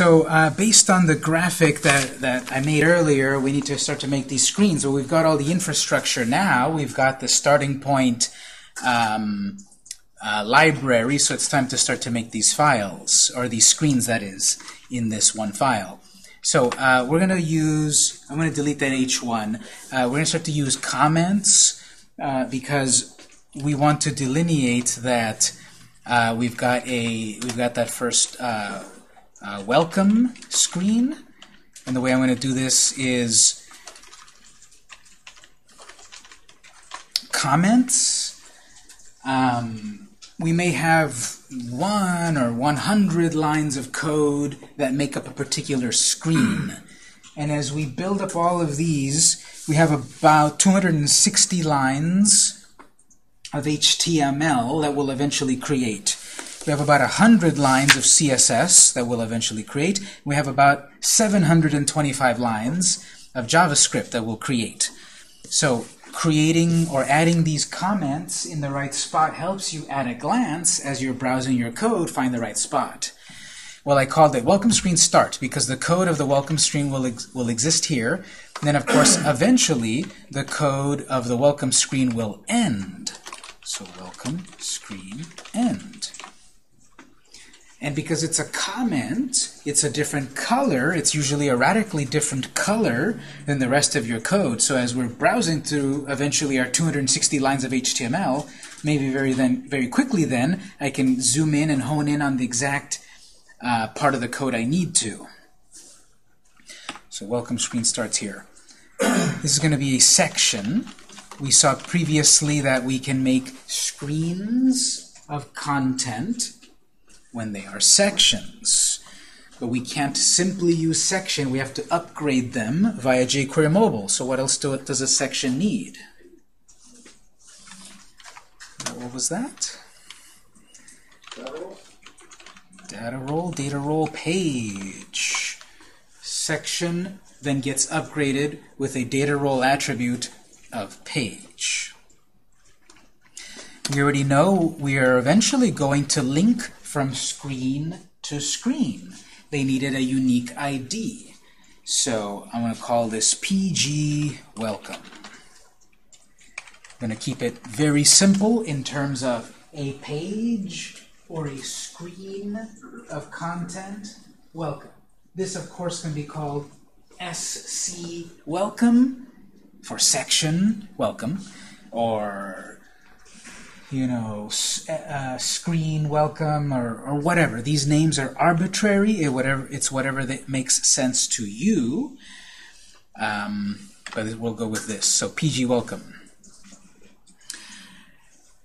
So uh, based on the graphic that, that I made earlier, we need to start to make these screens. Well, we've got all the infrastructure now. We've got the starting point um, uh, library, so it's time to start to make these files, or these screens, that is, in this one file. So uh, we're going to use, I'm going to delete that H1. Uh, we're going to start to use comments uh, because we want to delineate that uh, we've got a we've got that first uh, welcome screen. And the way I'm going to do this is comments. Um, we may have one or 100 lines of code that make up a particular screen. And as we build up all of these, we have about 260 lines of HTML that we'll eventually create. We have about 100 lines of CSS that we'll eventually create. We have about 725 lines of JavaScript that we'll create. So creating or adding these comments in the right spot helps you at a glance, as you're browsing your code, find the right spot. Well, I called it welcome screen start because the code of the welcome screen will, ex will exist here. And then, of course, eventually, the code of the welcome screen will end. So welcome screen end. And because it's a comment, it's a different color. It's usually a radically different color than the rest of your code. So as we're browsing through eventually our 260 lines of HTML, maybe very then very quickly then, I can zoom in and hone in on the exact uh, part of the code I need to. So welcome screen starts here. this is going to be a section. We saw previously that we can make screens of content when they are sections. But we can't simply use section. We have to upgrade them via jQuery Mobile. So what else do, does a section need? What was that? Data role, data role page. Section then gets upgraded with a data role attribute of page. We already know we are eventually going to link from screen to screen. They needed a unique ID. So I'm going to call this PG welcome. I'm going to keep it very simple in terms of a page or a screen of content welcome. This, of course, can be called SC welcome for section welcome or you know, uh, screen welcome or, or whatever. These names are arbitrary. It whatever it's whatever that makes sense to you. Um, but we'll go with this. So PG welcome.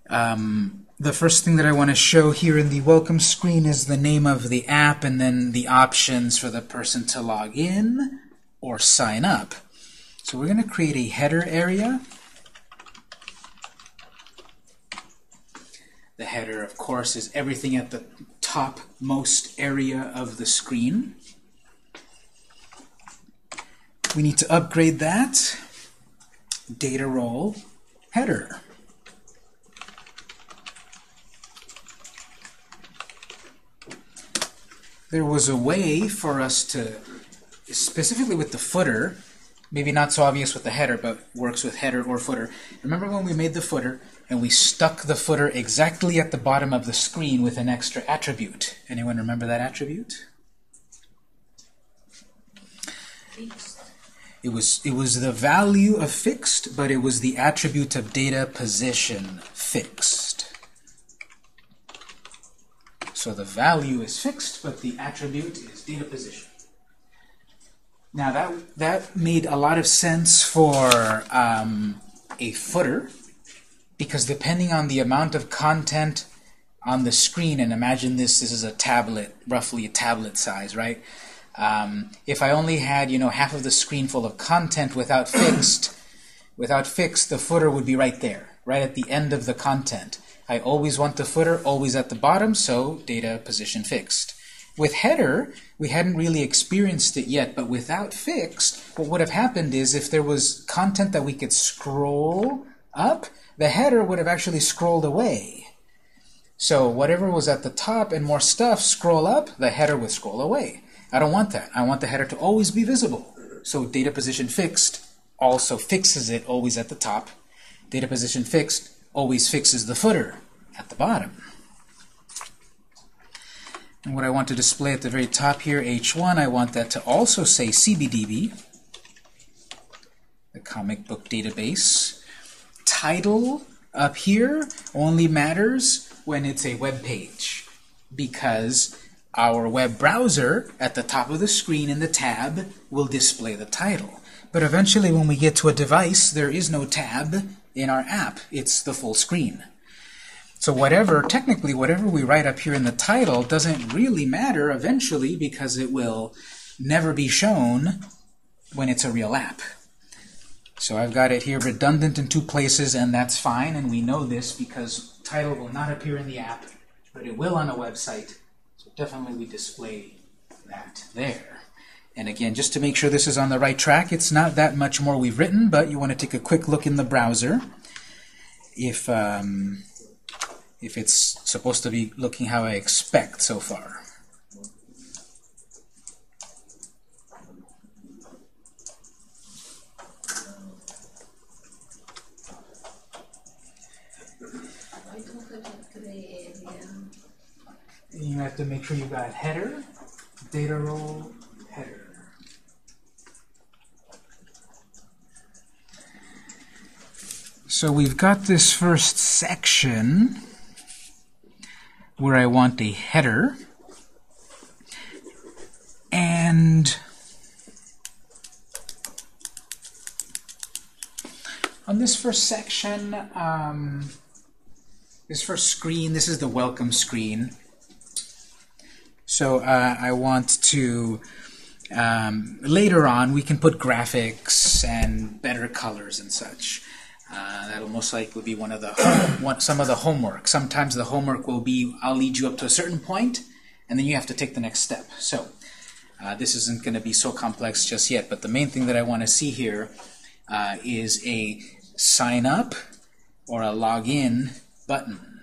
Um, the first thing that I want to show here in the welcome screen is the name of the app and then the options for the person to log in or sign up. So we're going to create a header area The header, of course, is everything at the topmost area of the screen. We need to upgrade that. Data role header. There was a way for us to, specifically with the footer, maybe not so obvious with the header, but works with header or footer. Remember when we made the footer, and we stuck the footer exactly at the bottom of the screen with an extra attribute. Anyone remember that attribute? It was, it was the value of fixed, but it was the attribute of data position fixed. So the value is fixed, but the attribute is data position. Now that, that made a lot of sense for um, a footer, because depending on the amount of content on the screen, and imagine this, this is a tablet, roughly a tablet size, right? Um, if I only had, you know, half of the screen full of content without fixed, without fixed, the footer would be right there, right at the end of the content. I always want the footer always at the bottom, so data position fixed. With header, we hadn't really experienced it yet, but without fixed, what would have happened is if there was content that we could scroll up, the header would have actually scrolled away. So whatever was at the top and more stuff scroll up, the header would scroll away. I don't want that. I want the header to always be visible. So data position fixed also fixes it always at the top. Data position fixed always fixes the footer at the bottom. And what I want to display at the very top here, H1, I want that to also say CBDB, the comic book database. Title up here only matters when it's a web page because our web browser at the top of the screen in the tab will display the title. But eventually when we get to a device, there is no tab in our app. It's the full screen. So whatever, technically, whatever we write up here in the title doesn't really matter eventually because it will never be shown when it's a real app. So I've got it here redundant in two places, and that's fine, and we know this because title will not appear in the app, but it will on a website. So definitely we display that there. And again, just to make sure this is on the right track, it's not that much more we've written, but you want to take a quick look in the browser. If um, if it's supposed to be looking how I expect so far. You have to make sure you got header, data role, header. So we've got this first section where I want a header. And on this first section, um, this first screen, this is the welcome screen. So uh, I want to, um, later on, we can put graphics and better colors and such. Uh, that'll most likely be one of the one, some of the homework. Sometimes the homework will be I'll lead you up to a certain point, and then you have to take the next step. So uh, this isn't going to be so complex just yet. But the main thing that I want to see here uh, is a sign up or a login button,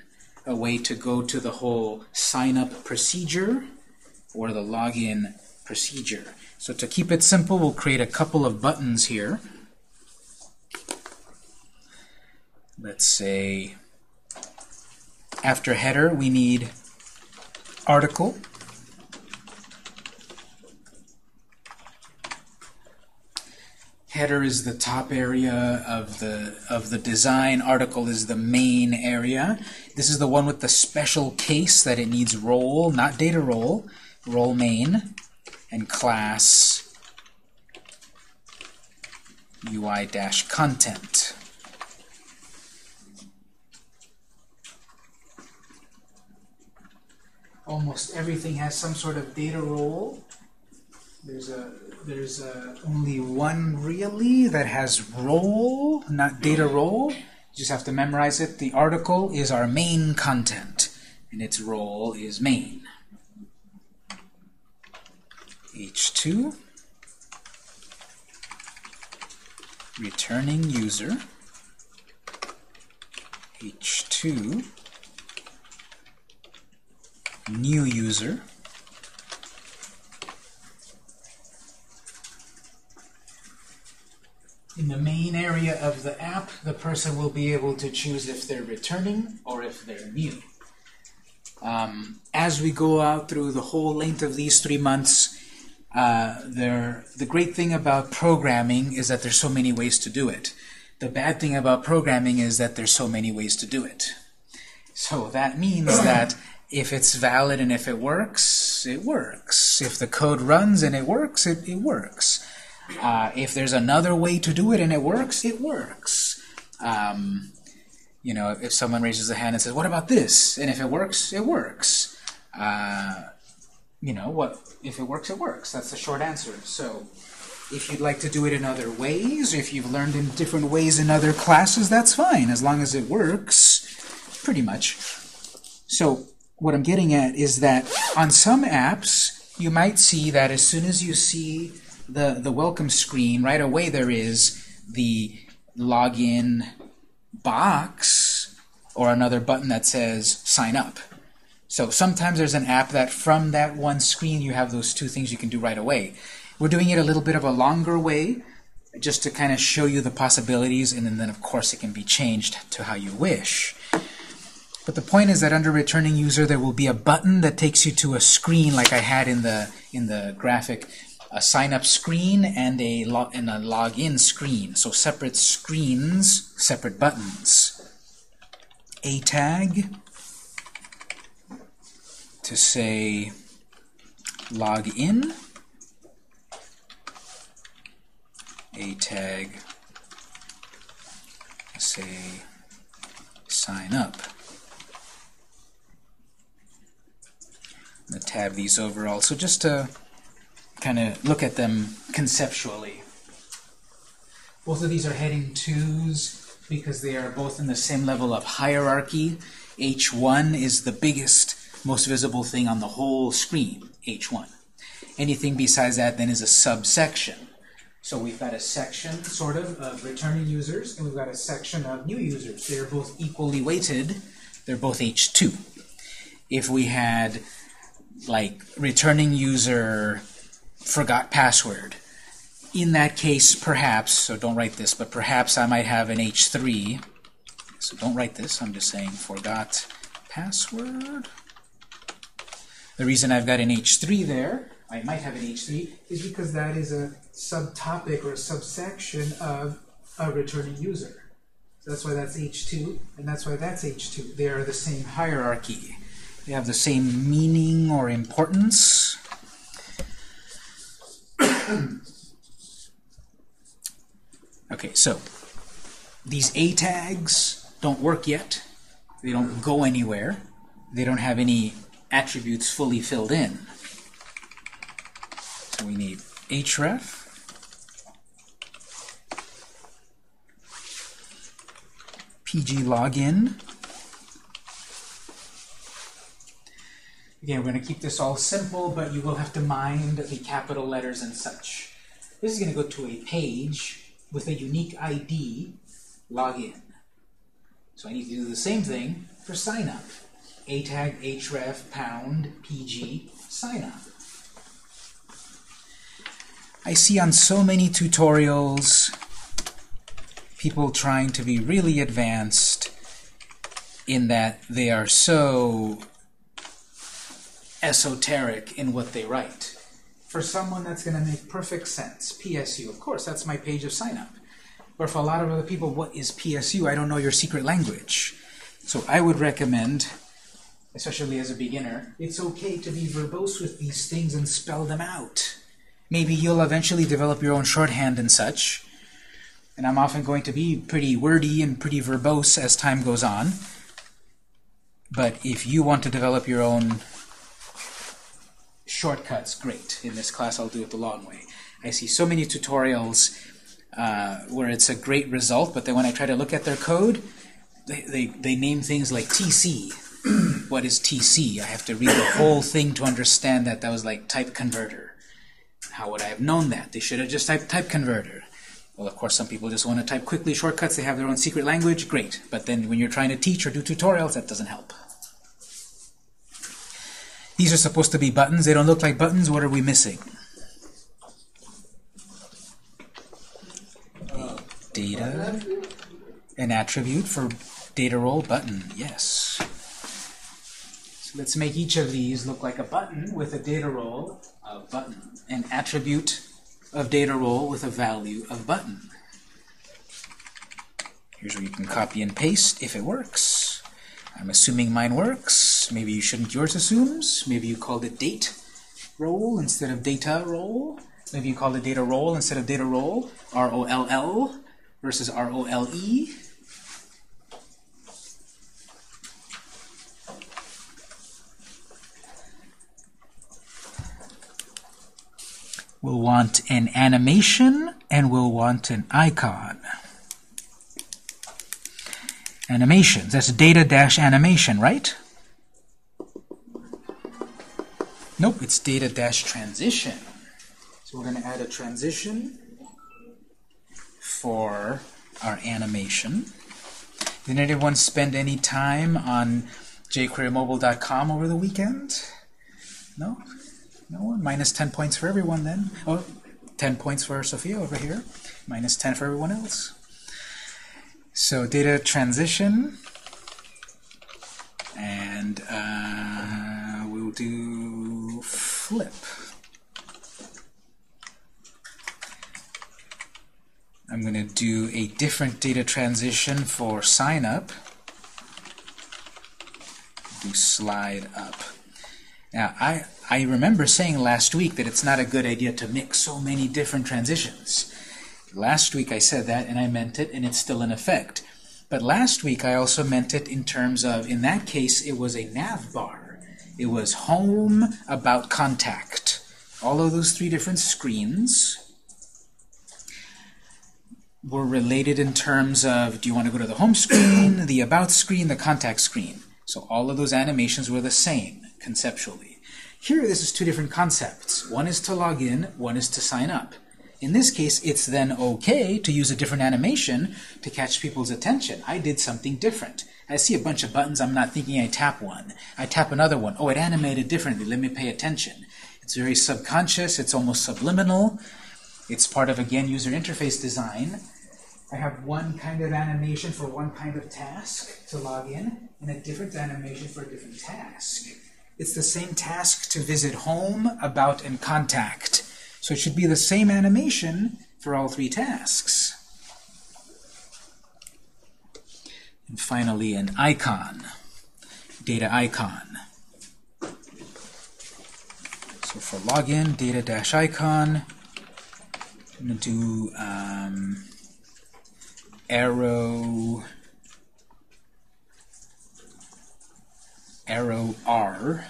a way to go to the whole sign up procedure or the login procedure. So to keep it simple, we'll create a couple of buttons here. let's say after header we need article header is the top area of the of the design article is the main area this is the one with the special case that it needs role not data role role main and class UI dash content almost everything has some sort of data role. There's a there's a, only one really that has role, not data role. You just have to memorize it. The article is our main content, and its role is main. H2 returning user H2 new user. In the main area of the app, the person will be able to choose if they're returning or if they're new. Um, as we go out through the whole length of these three months, uh, the great thing about programming is that there's so many ways to do it. The bad thing about programming is that there's so many ways to do it. So that means that if it's valid and if it works, it works. If the code runs and it works, it, it works. Uh, if there's another way to do it and it works, it works. Um, you know, if someone raises a hand and says, what about this? And if it works, it works. Uh, you know, what if it works, it works. That's the short answer. So if you'd like to do it in other ways, if you've learned in different ways in other classes, that's fine, as long as it works, pretty much. So what I'm getting at is that on some apps, you might see that as soon as you see the, the welcome screen, right away there is the login box or another button that says sign up. So sometimes there's an app that from that one screen you have those two things you can do right away. We're doing it a little bit of a longer way just to kind of show you the possibilities and then, then of course it can be changed to how you wish. But the point is that under returning user there will be a button that takes you to a screen like I had in the in the graphic, a sign up screen and a log and a login screen. So separate screens, separate buttons. A tag to say log in. A tag say sign up. I'm tab these over also just to kind of look at them conceptually. Both of these are heading 2s because they are both in the same level of hierarchy. H1 is the biggest, most visible thing on the whole screen, H1. Anything besides that then is a subsection. So we've got a section, sort of, of returning users, and we've got a section of new users. They're both equally weighted. They're both H2. If we had like returning user forgot password. In that case, perhaps, so don't write this, but perhaps I might have an H3. So don't write this, I'm just saying forgot password. The reason I've got an H3 there, I might have an H3, is because that is a subtopic or a subsection of a returning user. So that's why that's H2, and that's why that's H2. They are the same hierarchy. They have the same meaning or importance. Okay, so these A tags don't work yet. They don't go anywhere. They don't have any attributes fully filled in. So we need href. pg login Again, we're going to keep this all simple, but you will have to mind the capital letters and such. This is going to go to a page with a unique ID, login. So I need to do the same thing for sign up. A tag, href, pound, pg, sign up. I see on so many tutorials people trying to be really advanced in that they are so esoteric in what they write. For someone, that's going to make perfect sense. PSU, of course, that's my page of sign up. But for a lot of other people, what is PSU? I don't know your secret language. So I would recommend, especially as a beginner, it's okay to be verbose with these things and spell them out. Maybe you'll eventually develop your own shorthand and such. And I'm often going to be pretty wordy and pretty verbose as time goes on. But if you want to develop your own shortcuts, great. In this class, I'll do it the long way. I see so many tutorials uh, where it's a great result, but then when I try to look at their code, they, they, they name things like TC. what is TC? I have to read the whole thing to understand that that was like type converter. How would I have known that? They should have just typed type converter. Well, of course, some people just want to type quickly shortcuts. They have their own secret language. Great. But then when you're trying to teach or do tutorials, that doesn't help. These are supposed to be buttons. They don't look like buttons. What are we missing? Data. An attribute for data role button. Yes. So let's make each of these look like a button with a data role of button. An attribute of data role with a value of button. Here's where you can copy and paste if it works. I'm assuming mine works. Maybe you shouldn't. Yours assumes. Maybe you called it date role instead of data role. Maybe you called it data role instead of data role. R-O-L-L versus R-O-L-E. We'll want an animation and we'll want an icon. Animations, that's data dash animation, right? Nope, it's data dash transition. So we're going to add a transition for our animation. Did anyone spend any time on jQueryMobile.com over the weekend? No? No one? Minus 10 points for everyone then. Oh, 10 points for Sophia over here. Minus 10 for everyone else. So data transition. And uh, we'll do flip. I'm going to do a different data transition for sign up. Do slide up. Now, I, I remember saying last week that it's not a good idea to mix so many different transitions. Last week I said that, and I meant it, and it's still in effect. But last week I also meant it in terms of, in that case, it was a nav bar. It was home, about, contact. All of those three different screens were related in terms of, do you want to go to the home screen, the about screen, the contact screen? So all of those animations were the same, conceptually. Here, this is two different concepts. One is to log in, one is to sign up. In this case, it's then okay to use a different animation to catch people's attention. I did something different. I see a bunch of buttons, I'm not thinking I tap one. I tap another one. Oh, it animated differently. Let me pay attention. It's very subconscious. It's almost subliminal. It's part of, again, user interface design. I have one kind of animation for one kind of task to log in, and a different animation for a different task. It's the same task to visit home, about, and contact. So it should be the same animation for all three tasks. And finally, an icon, data icon. So for login, data-icon, I'm going to do um, arrow arrow R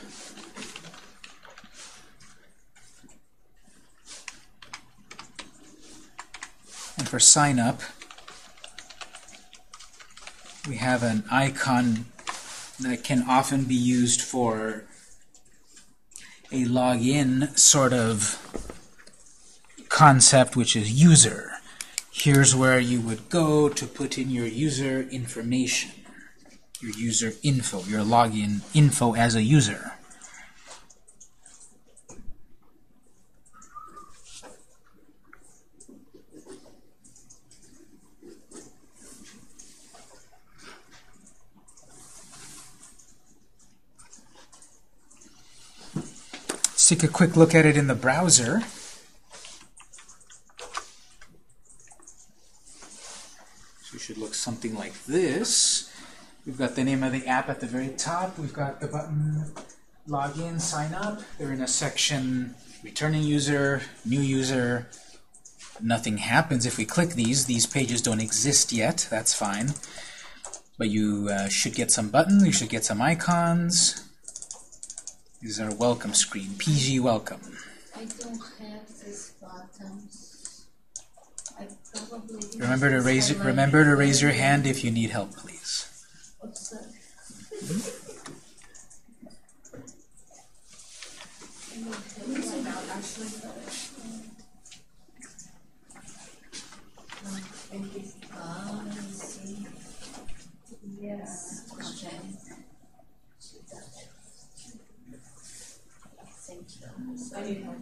and for sign up we have an icon that can often be used for a login sort of concept which is user Here's where you would go to put in your user information, your user info, your login info as a user. Take a quick look at it in the browser. It should look something like this. We've got the name of the app at the very top. We've got the button login, sign up. They're in a section returning user, new user. Nothing happens if we click these. These pages don't exist yet. That's fine. But you uh, should get some buttons. You should get some icons. These our welcome screen. PG welcome. I don't have these buttons. Remember to raise it, remember to raise your hand if you need help, please. What's that? Yes. Okay. Thank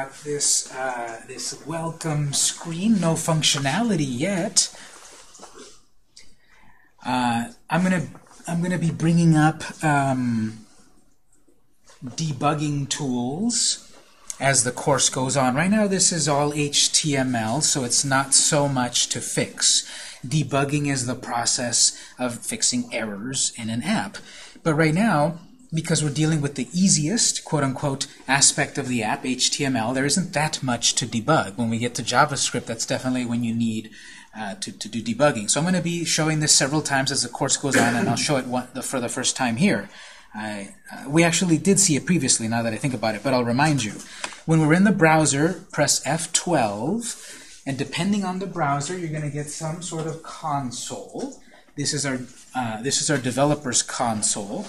got this uh, this welcome screen, no functionality yet. Uh, I'm gonna I'm gonna be bringing up um, debugging tools as the course goes on. Right now, this is all HTML, so it's not so much to fix. Debugging is the process of fixing errors in an app. But right now, because we're dealing with the easiest, quote-unquote, aspect of the app, HTML, there isn't that much to debug. When we get to JavaScript, that's definitely when you need uh, to, to do debugging. So I'm going to be showing this several times as the course goes on, and I'll show it one, the, for the first time here. I, uh, we actually did see it previously, now that I think about it, but I'll remind you. When we're in the browser, press F12, and depending on the browser, you're going to get some sort of console. This is our uh, this is our developer's console,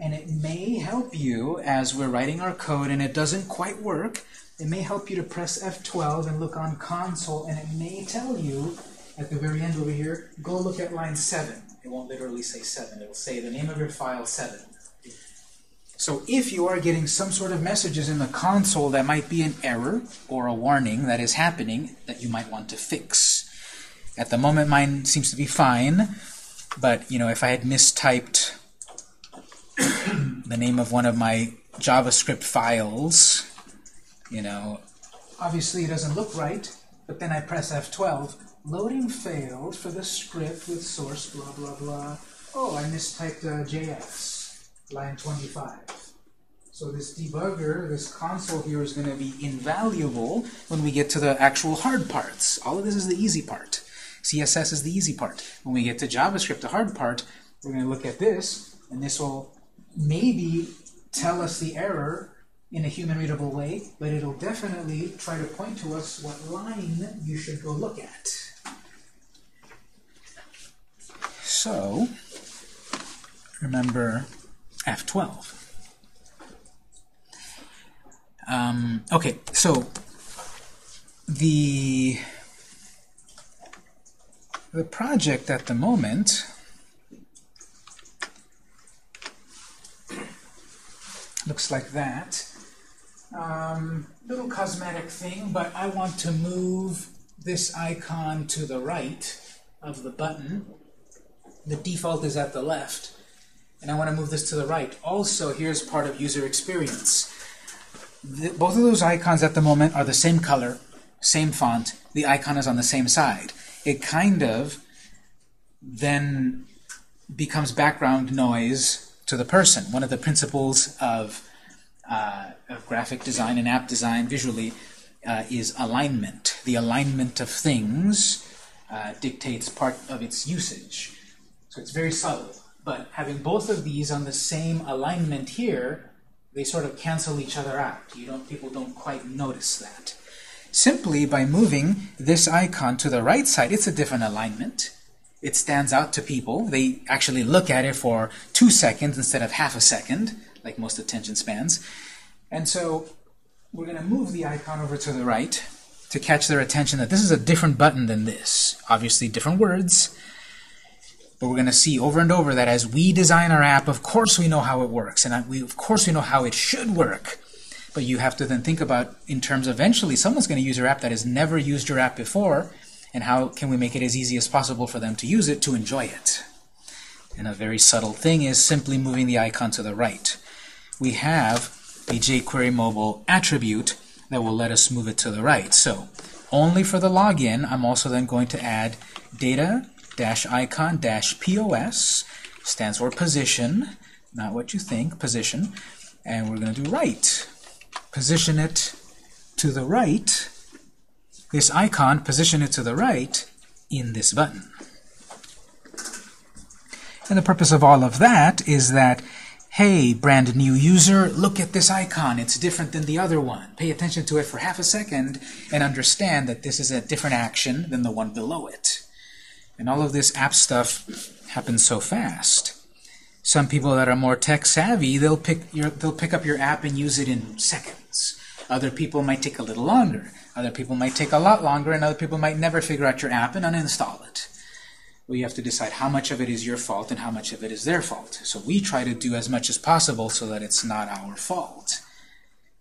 and it may help you as we're writing our code and it doesn't quite work. It may help you to press F12 and look on console, and it may tell you at the very end over here, go look at line 7. It won't literally say 7. It will say the name of your file 7. So if you are getting some sort of messages in the console that might be an error or a warning that is happening that you might want to fix. At the moment mine seems to be fine, but you know if I had mistyped the name of one of my JavaScript files, you know, obviously it doesn't look right, but then I press F12, loading failed for the script with source blah blah blah. Oh, I mistyped uh, JS, line 25. So this debugger, this console here is going to be invaluable when we get to the actual hard parts. All of this is the easy part. CSS is the easy part. When we get to JavaScript, the hard part, we're going to look at this, and this will maybe tell us the error in a human readable way, but it'll definitely try to point to us what line you should go look at. So, remember F12. Um, okay, so the the project at the moment looks like that. Um, little cosmetic thing, but I want to move this icon to the right of the button. The default is at the left, and I want to move this to the right. Also, here's part of user experience. The, both of those icons at the moment are the same color, same font. The icon is on the same side. It kind of then becomes background noise to the person. One of the principles of, uh, of graphic design and app design visually uh, is alignment. The alignment of things uh, dictates part of its usage. So it's very subtle. But having both of these on the same alignment here, they sort of cancel each other out. You don't, people don't quite notice that. Simply by moving this icon to the right side, it's a different alignment it stands out to people. They actually look at it for two seconds instead of half a second, like most attention spans. And so we're going to move the icon over to the right to catch their attention that this is a different button than this. Obviously different words, but we're going to see over and over that as we design our app, of course we know how it works, and we, of course we know how it should work. But you have to then think about, in terms of eventually, someone's going to use your app that has never used your app before, and how can we make it as easy as possible for them to use it to enjoy it. And a very subtle thing is simply moving the icon to the right. We have a jQuery mobile attribute that will let us move it to the right. So only for the login, I'm also then going to add data-icon-pos, stands for position, not what you think, position, and we're going to do right. Position it to the right this icon, position it to the right in this button. And the purpose of all of that is that, hey, brand new user, look at this icon. It's different than the other one. Pay attention to it for half a second and understand that this is a different action than the one below it. And all of this app stuff happens so fast. Some people that are more tech savvy, they'll pick your, they'll pick up your app and use it in seconds. Other people might take a little longer. Other people might take a lot longer, and other people might never figure out your app and uninstall it. You have to decide how much of it is your fault and how much of it is their fault. So we try to do as much as possible so that it's not our fault.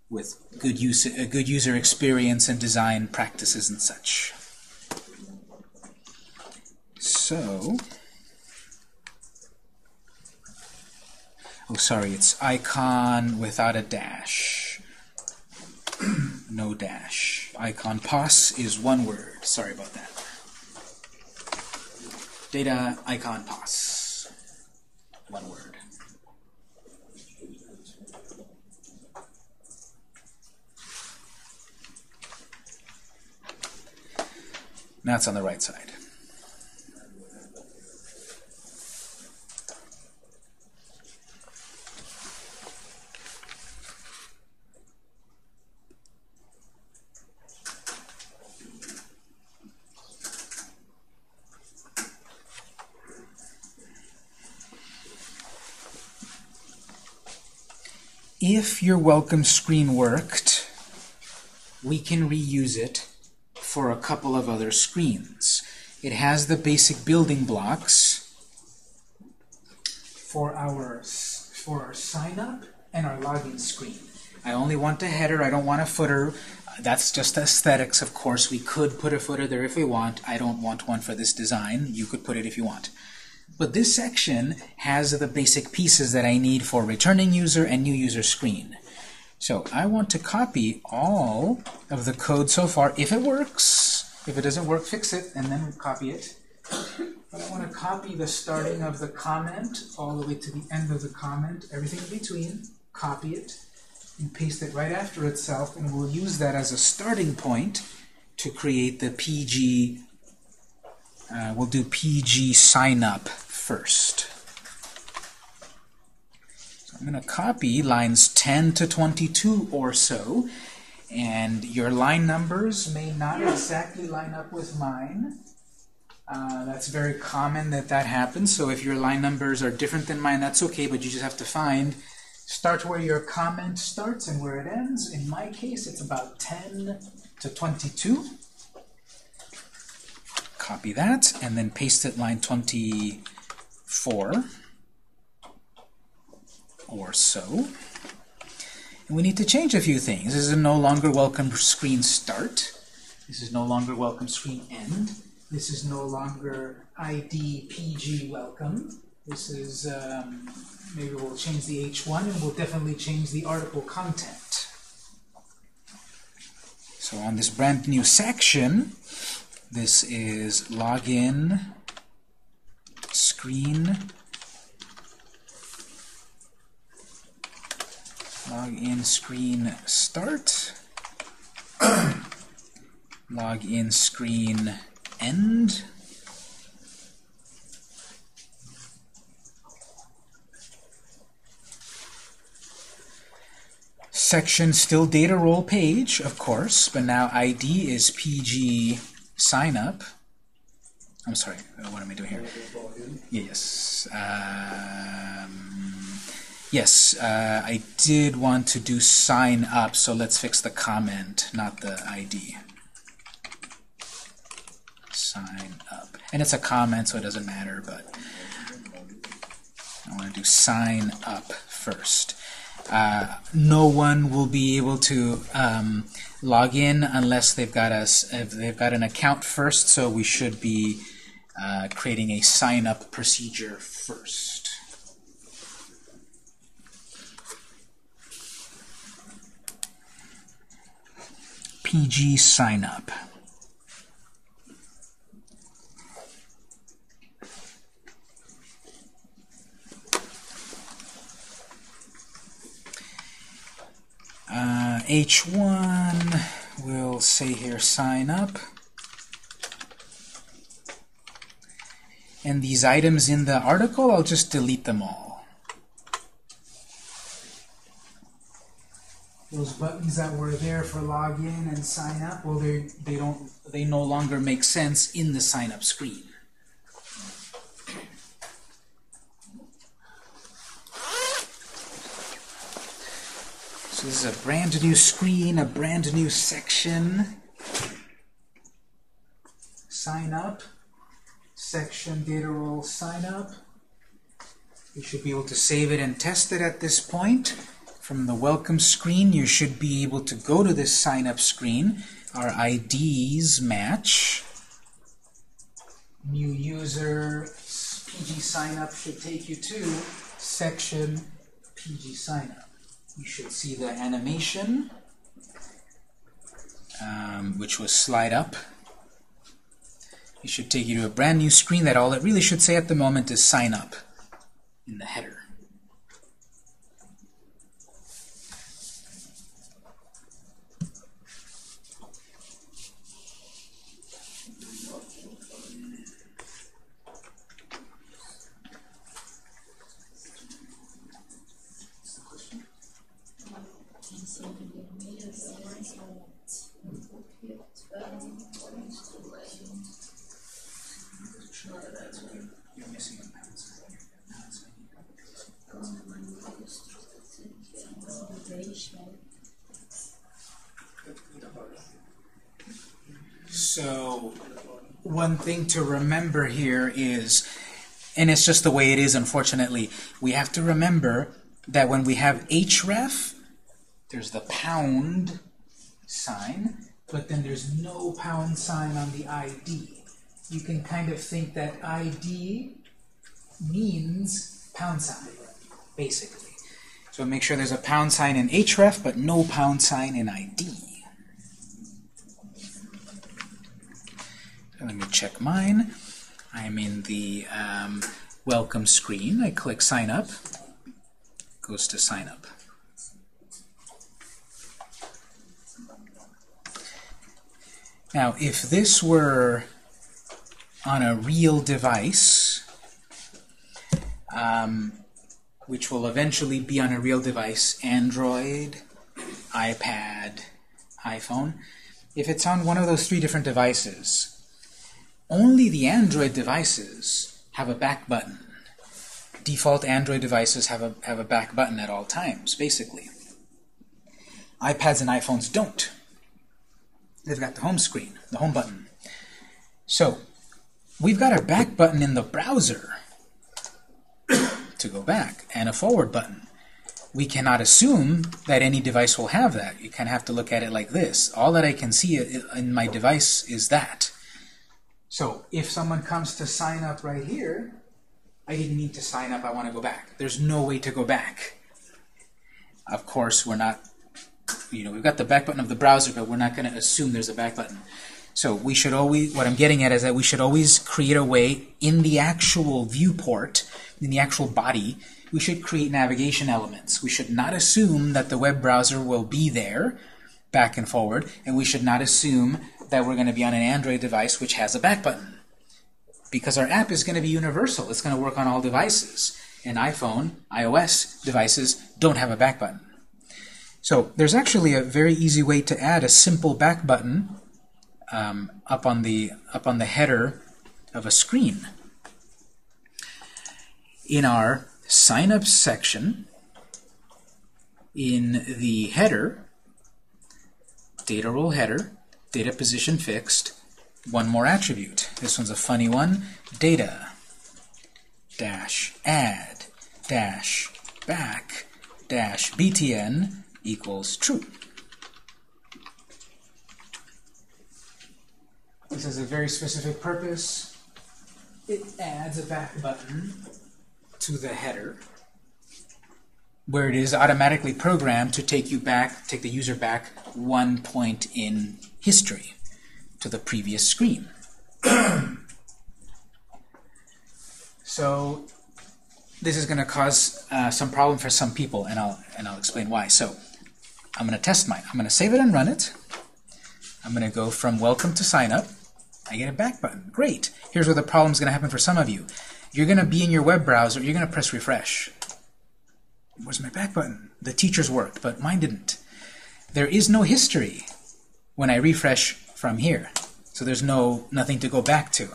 with good use, a good user experience and design practices and such. So, oh sorry, it's icon without a dash. No dash. Icon pos is one word. Sorry about that. Data icon pos. One word. It's on the right side. If your welcome screen worked, we can reuse it for a couple of other screens. It has the basic building blocks for our for our sign up and our login screen. I only want a header, I don't want a footer. That's just aesthetics, of course. We could put a footer there if we want. I don't want one for this design. You could put it if you want. But this section has the basic pieces that I need for returning user and new user screen. So I want to copy all of the code so far, if it works. If it doesn't work, fix it, and then copy it. But I want to copy the starting of the comment all the way to the end of the comment, everything in between, copy it, and paste it right after itself, and we'll use that as a starting point to create the PG, uh, we'll do PG sign up first. So I'm going to copy lines 10 to 22 or so, and your line numbers may not exactly line up with mine. Uh, that's very common that that happens, so if your line numbers are different than mine, that's okay, but you just have to find start where your comment starts and where it ends. In my case, it's about 10 to 22. Copy that, and then paste it line 24 or so. And we need to change a few things. This is no longer welcome screen start. This is no longer welcome screen end. This is no longer ID PG welcome. This is, um, maybe we'll change the H1 and we'll definitely change the article content. So on this brand new section, this is login screen login screen start login screen end. Section still data role page of course but now ID is PG sign up. I'm sorry what am I doing here? Yes um, yes uh, I did want to do sign up so let's fix the comment not the ID sign up. And it's a comment so it doesn't matter but I want to do sign up first uh, no one will be able to um, log in unless they've got us they've got an account first so we should be uh, creating a sign up procedure first. PG sign up Uh, H1 will say here sign up. And these items in the article, I'll just delete them all. Those buttons that were there for login and sign up, well, they they don't they no longer make sense in the sign up screen. So this is a brand new screen, a brand new section. Sign up, section data role sign up. You should be able to save it and test it at this point. From the welcome screen, you should be able to go to this sign up screen. Our IDs match. New user PG sign up should take you to section PG sign up. You should see the animation, um, which was slide up. It should take you to a brand new screen that all it really should say at the moment is sign up in the header. You're missing a pound sign. Pound sign. So, one thing to remember here is, and it's just the way it is, unfortunately, we have to remember that when we have href, there's the pound sign, but then there's no pound sign on the ID. You can kind of think that ID means pound sign, basically. So make sure there's a pound sign in href, but no pound sign in ID. So let me check mine. I'm in the um, welcome screen. I click sign up. Goes to sign up. Now, if this were on a real device, um, which will eventually be on a real device, Android, iPad, iPhone, if it's on one of those three different devices, only the Android devices have a back button. Default Android devices have a, have a back button at all times, basically. iPads and iPhones don't. They've got the home screen, the home button. So, we've got a back button in the browser to go back, and a forward button. We cannot assume that any device will have that. You kind of have to look at it like this. All that I can see in my device is that. So if someone comes to sign up right here, I didn't need to sign up, I want to go back. There's no way to go back. Of course, we're not, you know, we've got the back button of the browser, but we're not going to assume there's a back button. So we should always, what I'm getting at is that we should always create a way in the actual viewport, in the actual body, we should create navigation elements. We should not assume that the web browser will be there, back and forward, and we should not assume that we're going to be on an Android device which has a back button. Because our app is going to be universal. It's going to work on all devices. And iPhone, iOS devices don't have a back button. So there's actually a very easy way to add a simple back button um, up on the up on the header of a screen. In our sign up section, in the header, data role header, data position fixed, one more attribute. This one's a funny one. Data dash add dash back dash btn equals true. This has a very specific purpose. It adds a back button to the header where it is automatically programmed to take you back, take the user back one point in history to the previous screen. so this is going to cause uh, some problem for some people, and I'll and I'll explain why. So I'm going to test mine. I'm going to save it and run it. I'm going to go from welcome to sign up. I get a back button. Great. Here's where the problem is going to happen for some of you. You're going to be in your web browser. You're going to press refresh. Where's my back button? The teacher's worked, but mine didn't. There is no history when I refresh from here. So there's no nothing to go back to.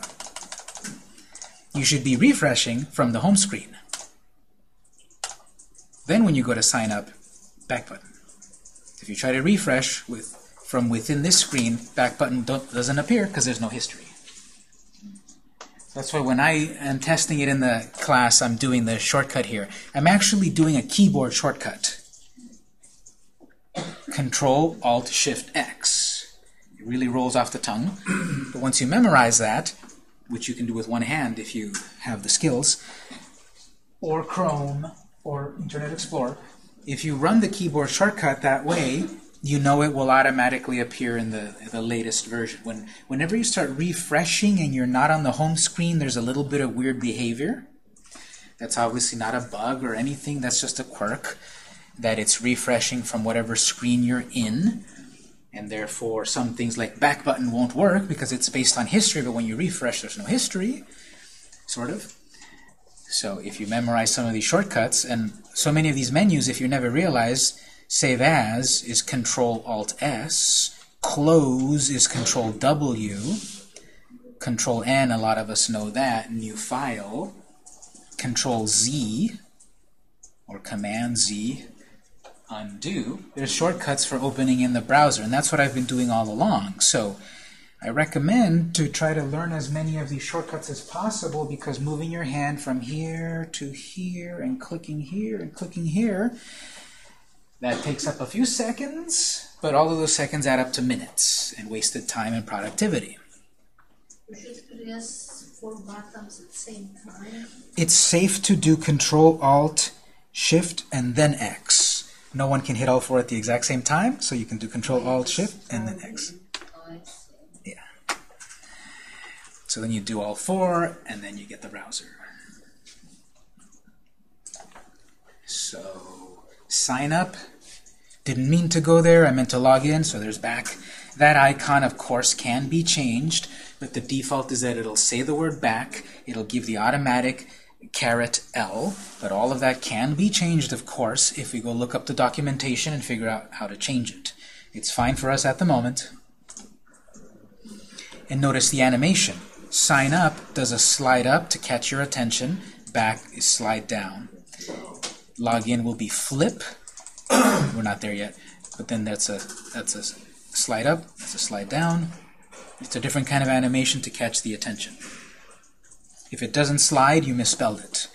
You should be refreshing from the home screen. Then when you go to sign up, back button. If you try to refresh with from within this screen, back button doesn't appear because there's no history. That's why when I am testing it in the class, I'm doing the shortcut here. I'm actually doing a keyboard shortcut. Control Alt Shift X. It really rolls off the tongue. but once you memorize that, which you can do with one hand if you have the skills, or Chrome, or Internet Explorer, if you run the keyboard shortcut that way, you know it will automatically appear in the, the latest version. When, whenever you start refreshing and you're not on the home screen, there's a little bit of weird behavior. That's obviously not a bug or anything, that's just a quirk that it's refreshing from whatever screen you're in. And therefore, some things like back button won't work because it's based on history, but when you refresh, there's no history, sort of. So if you memorize some of these shortcuts, and so many of these menus, if you never realize, Save As is Control Alt S, Close is Control W, Control N, a lot of us know that, New File, Control Z, or Command Z, Undo. There's shortcuts for opening in the browser, and that's what I've been doing all along. So I recommend to try to learn as many of these shortcuts as possible because moving your hand from here to here and clicking here and clicking here that takes up a few seconds, but all of those seconds add up to minutes and wasted time and productivity. We should press four buttons at the same time. It's safe to do Control Alt Shift and then X. No one can hit all four at the exact same time, so you can do Control Alt Shift and then X. Yeah. So then you do all four, and then you get the browser. So sign up. Didn't mean to go there. I meant to log in, so there's back. That icon, of course, can be changed, but the default is that it'll say the word back. It'll give the automatic caret L, but all of that can be changed, of course, if we go look up the documentation and figure out how to change it. It's fine for us at the moment. And notice the animation. Sign up does a slide up to catch your attention. Back is slide down. Login will be flip. We're not there yet, but then that's a that's a slide up. That's a slide down. It's a different kind of animation to catch the attention. If it doesn't slide, you misspelled it.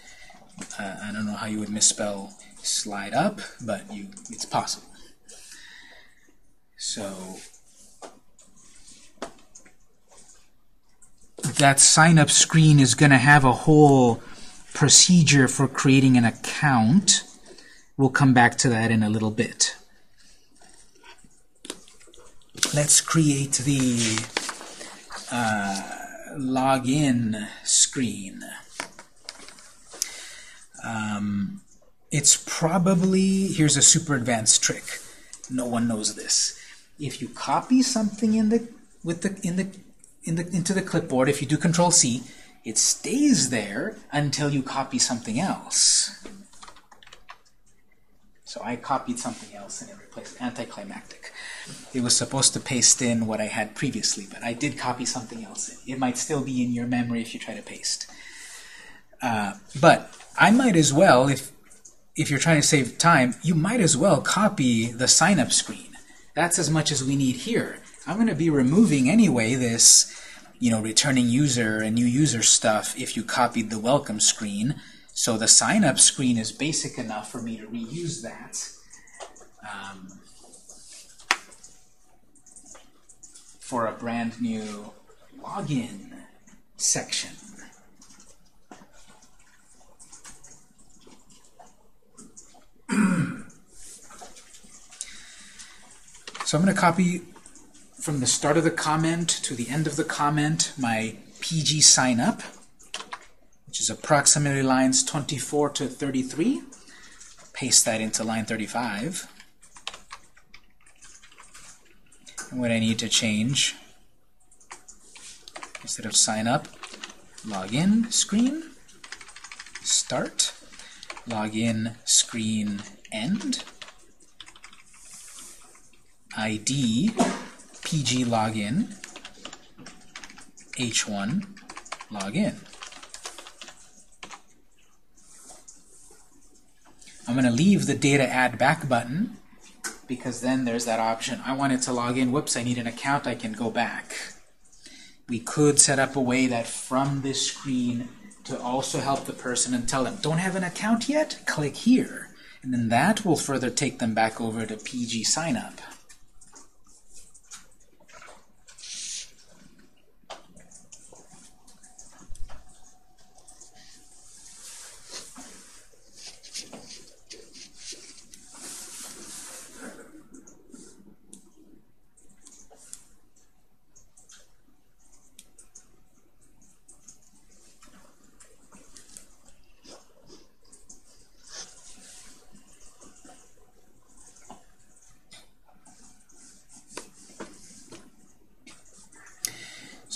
Uh, I don't know how you would misspell slide up, but you it's possible. So that sign up screen is going to have a whole procedure for creating an account. We'll come back to that in a little bit. Let's create the uh, login screen. Um, it's probably, here's a super advanced trick. No one knows this. If you copy something in the with the in the in the into the clipboard, if you do Control C, it stays there until you copy something else. So I copied something else and it replaced anticlimactic. It was supposed to paste in what I had previously, but I did copy something else. It might still be in your memory if you try to paste. Uh, but I might as well, if if you're trying to save time, you might as well copy the sign-up screen. That's as much as we need here. I'm going to be removing anyway this, you know, returning user and new user stuff if you copied the welcome screen. So the sign-up screen is basic enough for me to reuse that. Um, for a brand new login section. So I'm going to copy from the start of the comment to the end of the comment my PG sign up, which is approximately lines 24 to 33. Paste that into line 35. What I need to change, instead of sign up, login screen, start, login screen end, ID pg login h1 login. I'm going to leave the data add back button because then there's that option. I wanted to log in. Whoops, I need an account. I can go back. We could set up a way that from this screen to also help the person and tell them, don't have an account yet? Click here. And then that will further take them back over to PG signup.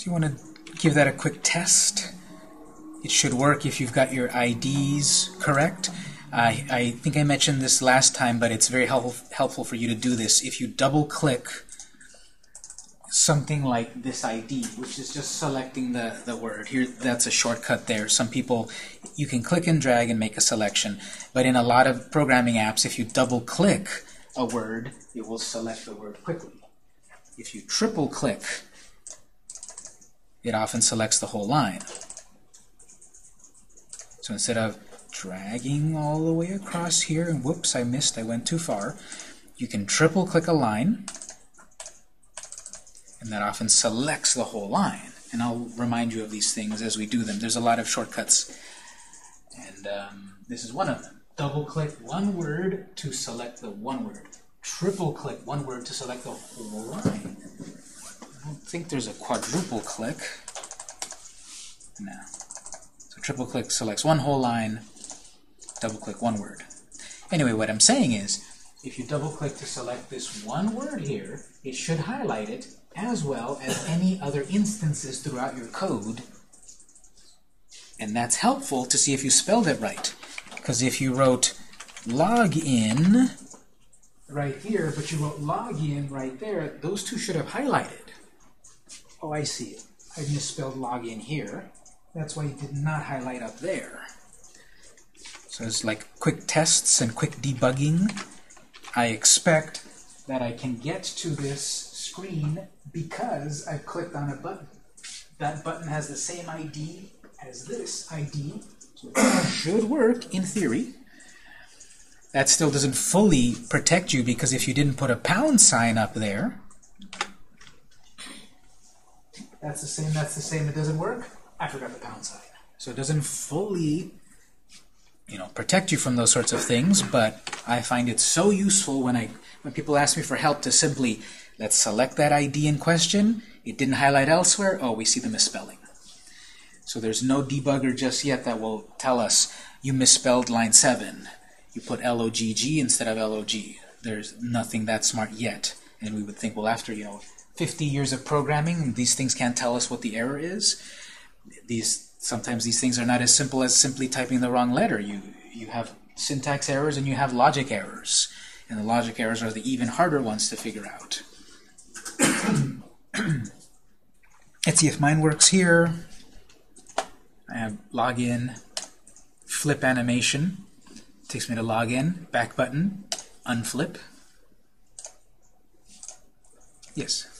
You want to give that a quick test. It should work if you've got your IDs correct. I, I think I mentioned this last time, but it's very helpful, helpful for you to do this. If you double-click something like this ID, which is just selecting the, the word. Here, that's a shortcut there. Some people, you can click and drag and make a selection, but in a lot of programming apps, if you double-click a word, it will select the word quickly. If you triple-click, it often selects the whole line. So instead of dragging all the way across here, and whoops, I missed, I went too far, you can triple click a line, and that often selects the whole line. And I'll remind you of these things as we do them. There's a lot of shortcuts, and um, this is one of them. Double click one word to select the one word. Triple click one word to select the whole line. I don't think there's a quadruple click. No. So triple click selects one whole line, double click one word. Anyway, what I'm saying is, if you double click to select this one word here, it should highlight it as well as any other instances throughout your code. And that's helpful to see if you spelled it right. Because if you wrote login right here, but you wrote login right there, those two should have highlighted. Oh, I see. I misspelled login here. That's why it did not highlight up there. So it's like quick tests and quick debugging. I expect that I can get to this screen because I've clicked on a button. That button has the same ID as this ID, so it should work in theory. That still doesn't fully protect you because if you didn't put a pound sign up there, that's the same, that's the same, it doesn't work. I forgot the pound sign. So it doesn't fully you know, protect you from those sorts of things, but I find it so useful when I when people ask me for help to simply let's select that ID in question. It didn't highlight elsewhere. Oh, we see the misspelling. So there's no debugger just yet that will tell us you misspelled line 7. You put L-O-G-G instead of L-O-G. There's nothing that smart yet. And we would think, well, after, you know, 50 years of programming, these things can't tell us what the error is. These Sometimes these things are not as simple as simply typing the wrong letter. You, you have syntax errors and you have logic errors. And the logic errors are the even harder ones to figure out. Let's see if mine works here. I have login, flip animation. Takes me to login, back button, unflip. Yes?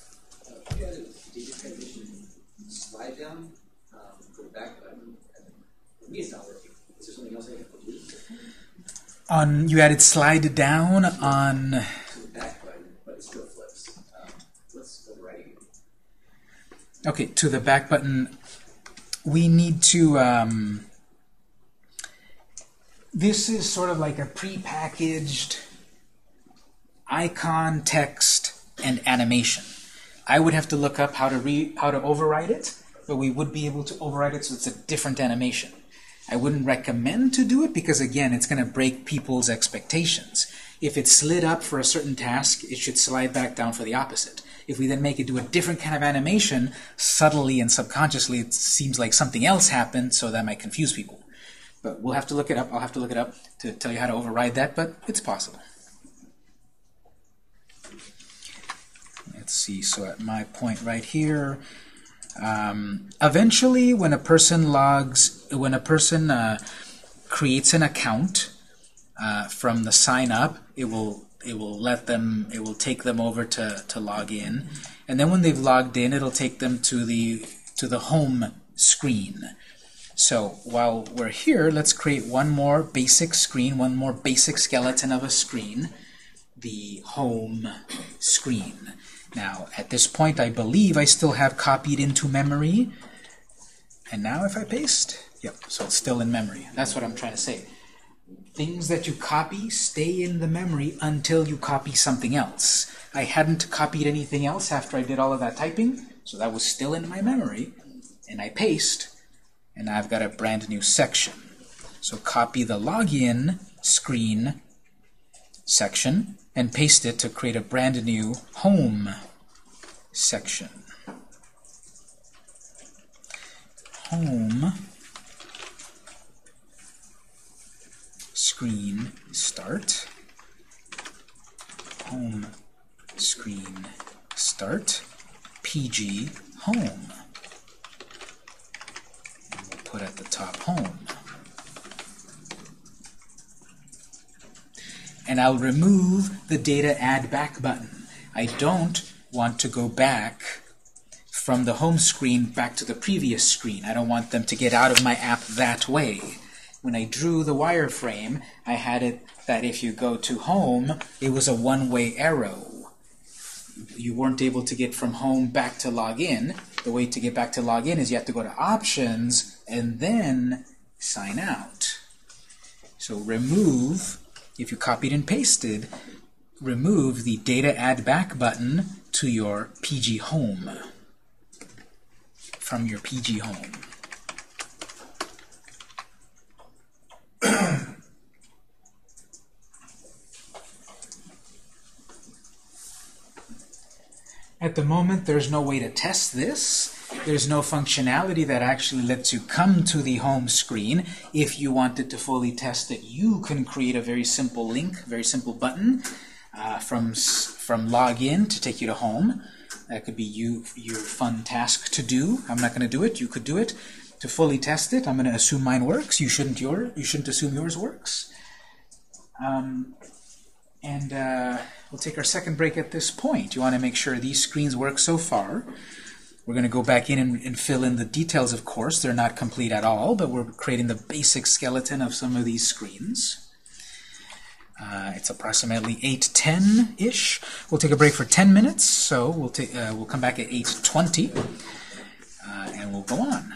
On you added slide down on okay to the back button. We need to. Um, this is sort of like a pre-packaged icon, text, and animation. I would have to look up how to re how to override it, but we would be able to override it so it's a different animation. I wouldn't recommend to do it because again, it's going to break people's expectations. If it's slid up for a certain task, it should slide back down for the opposite. If we then make it do a different kind of animation, subtly and subconsciously, it seems like something else happened, so that might confuse people. But we'll have to look it up. I'll have to look it up to tell you how to override that, but it's possible. Let's see, so at my point right here, um, eventually when a person logs, when a person uh, creates an account uh, from the sign up, it will it will let them, it will take them over to, to log in. And then when they've logged in, it'll take them to the to the home screen. So while we're here, let's create one more basic screen, one more basic skeleton of a screen, the home screen. Now, at this point, I believe I still have copied into memory. And now if I paste, yep, so it's still in memory. That's what I'm trying to say. Things that you copy stay in the memory until you copy something else. I hadn't copied anything else after I did all of that typing, so that was still in my memory. And I paste, and I've got a brand new section. So copy the login screen section and paste it to create a brand new home section. Home screen start. Home screen start. PG home. And we'll put at the top home. And I'll remove the data add back button. I don't want to go back from the home screen back to the previous screen. I don't want them to get out of my app that way. When I drew the wireframe, I had it that if you go to home, it was a one-way arrow. You weren't able to get from home back to login. The way to get back to login is you have to go to options and then sign out. So remove if you copied and pasted, remove the Data Add Back button to your PG Home, from your PG Home. At the moment, there's no way to test this. There's no functionality that actually lets you come to the home screen. If you wanted to fully test it, you can create a very simple link, very simple button uh, from, from login to take you to home. That could be you your fun task to do. I'm not going to do it. You could do it. To fully test it, I'm going to assume mine works. You shouldn't your you shouldn't assume yours works. Um, and uh, we'll take our second break at this point. You want to make sure these screens work so far. We're going to go back in and, and, fill in the details, of course. They're not complete at all, but we're creating the basic skeleton of some of these screens. Uh, it's approximately 8.10-ish. We'll take a break for 10 minutes, so we'll, take, uh, we'll come back at 8.20, uh, and we'll go on.